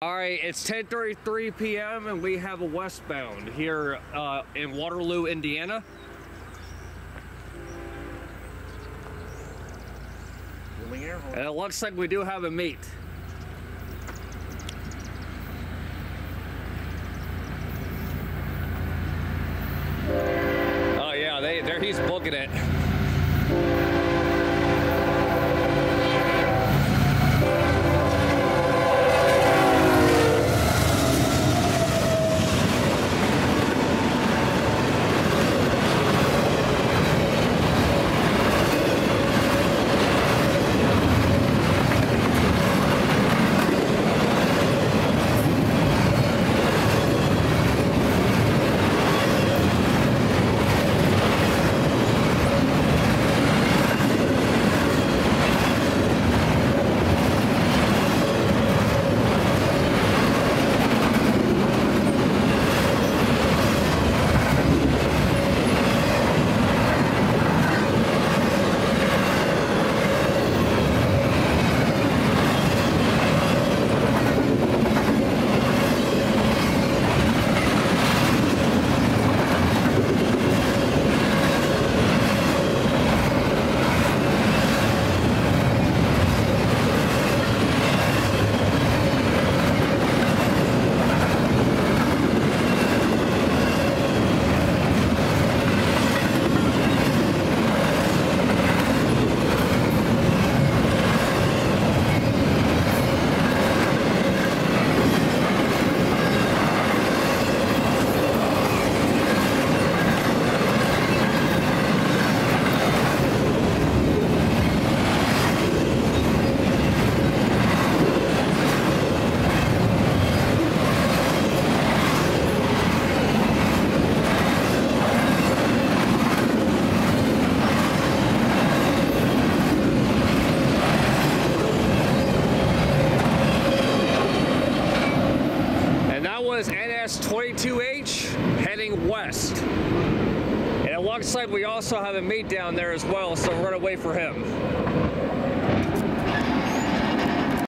All right, it's 10:33 p.m. and we have a westbound here uh, in Waterloo, Indiana. And it looks like we do have a meet. Oh yeah, they there he's booking it. S22H heading west. And alongside we also have a meet down there as well, so we're gonna wait for him.